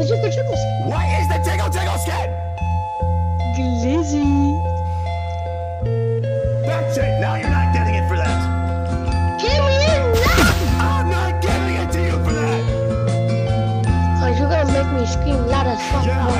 It's just the tickle skin. What is the tickle tickle skin? Glizzy. That's it. Now you're not getting it for that. Give me it! I'm not giving it to you for that. Cause you're gonna make me scream loud as fuck. Yeah.